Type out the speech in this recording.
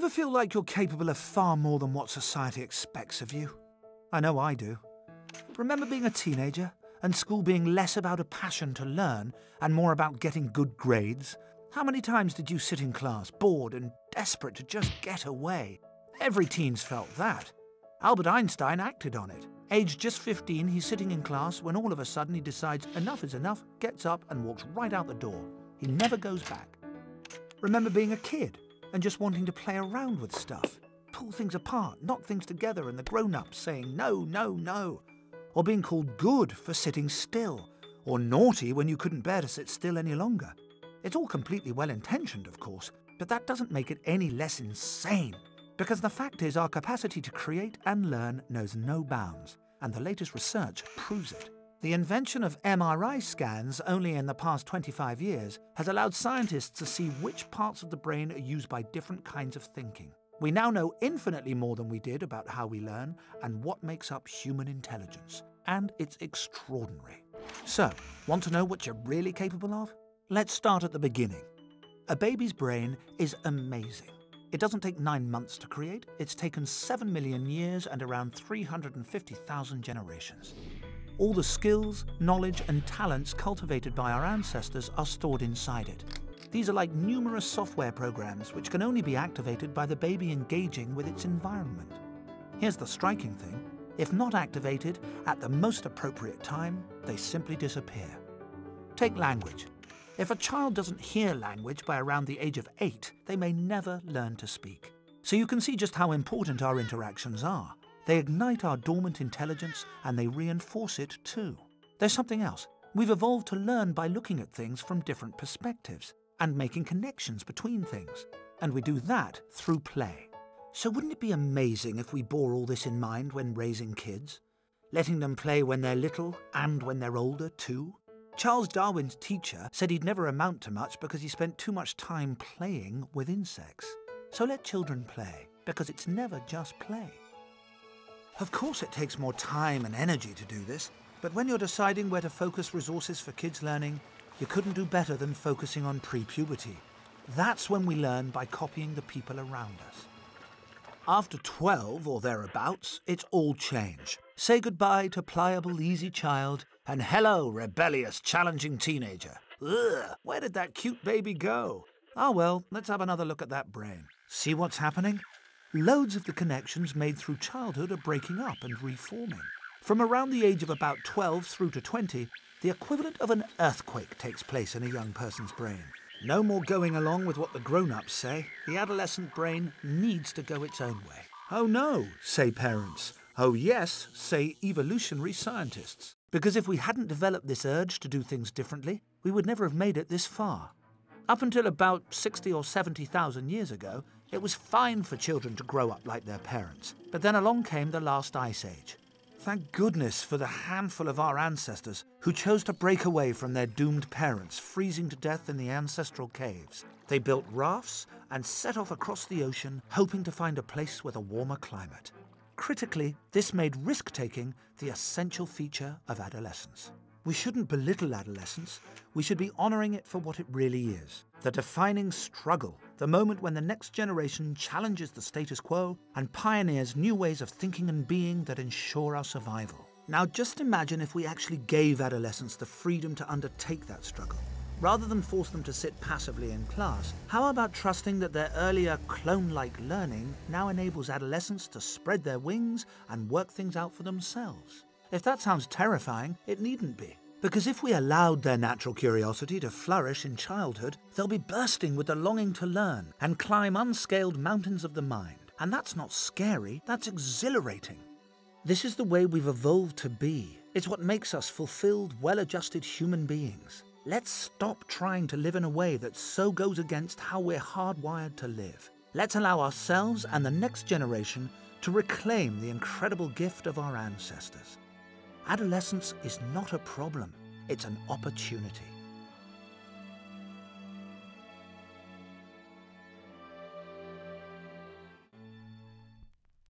Ever feel like you're capable of far more than what society expects of you? I know I do. Remember being a teenager and school being less about a passion to learn and more about getting good grades? How many times did you sit in class, bored and desperate to just get away? Every teen's felt that. Albert Einstein acted on it. Aged just 15, he's sitting in class when all of a sudden he decides enough is enough, gets up and walks right out the door. He never goes back. Remember being a kid and just wanting to play around with stuff, pull things apart, knock things together, and the grown ups saying no, no, no. Or being called good for sitting still, or naughty when you couldn't bear to sit still any longer. It's all completely well intentioned, of course, but that doesn't make it any less insane. Because the fact is, our capacity to create and learn knows no bounds, and the latest research proves it. The invention of MRI scans only in the past 25 years has allowed scientists to see which parts of the brain are used by different kinds of thinking. We now know infinitely more than we did about how we learn and what makes up human intelligence. And it's extraordinary. So, want to know what you're really capable of? Let's start at the beginning. A baby's brain is amazing. It doesn't take nine months to create, it's taken seven million years and around 350,000 generations. All the skills, knowledge, and talents cultivated by our ancestors are stored inside it. These are like numerous software programs which can only be activated by the baby engaging with its environment. Here's the striking thing if not activated at the most appropriate time, they simply disappear. Take language. If a child doesn't hear language by around the age of eight, they may never learn to speak. So you can see just how important our interactions are. They ignite our dormant intelligence and they reinforce it too. There's something else. We've evolved to learn by looking at things from different perspectives and making connections between things. And we do that through play. So wouldn't it be amazing if we bore all this in mind when raising kids? Letting them play when they're little and when they're older too? Charles Darwin's teacher said he'd never amount to much because he spent too much time playing with insects. So let children play, because it's never just play. Of course it takes more time and energy to do this, but when you're deciding where to focus resources for kids' learning, you couldn't do better than focusing on pre-puberty. That's when we learn by copying the people around us. After 12 or thereabouts, it's all change. Say goodbye to pliable, easy child, and hello, rebellious, challenging teenager. Ugh, where did that cute baby go? Ah well, let's have another look at that brain. See what's happening? Loads of the connections made through childhood are breaking up and reforming. From around the age of about 12 through to 20, the equivalent of an earthquake takes place in a young person's brain. No more going along with what the grown ups say. The adolescent brain needs to go its own way. Oh no, say parents. Oh yes, say evolutionary scientists. Because if we hadn't developed this urge to do things differently, we would never have made it this far. Up until about 60 or 70,000 years ago, it was fine for children to grow up like their parents. But then along came the last ice age. Thank goodness for the handful of our ancestors who chose to break away from their doomed parents, freezing to death in the ancestral caves. They built rafts and set off across the ocean, hoping to find a place with a warmer climate. Critically, this made risk taking the essential feature of adolescence. We shouldn't belittle adolescence, we should be honouring it for what it really is the defining struggle, the moment when the next generation challenges the status quo and pioneers new ways of thinking and being that ensure our survival. Now, just imagine if we actually gave adolescents the freedom to undertake that struggle. Rather than force them to sit passively in class, how about trusting that their earlier clone like learning now enables adolescents to spread their wings and work things out for themselves? If that sounds terrifying, it needn't be. Because if we allowed their natural curiosity to flourish in childhood, they'll be bursting with the longing to learn and climb unscaled mountains of the mind. And that's not scary, that's exhilarating. This is the way we've evolved to be. It's what makes us fulfilled, well adjusted human beings. Let's stop trying to live in a way that so goes against how we're hardwired to live. Let's allow ourselves and the next generation to reclaim the incredible gift of our ancestors. Adolescence is not a problem, it's an opportunity.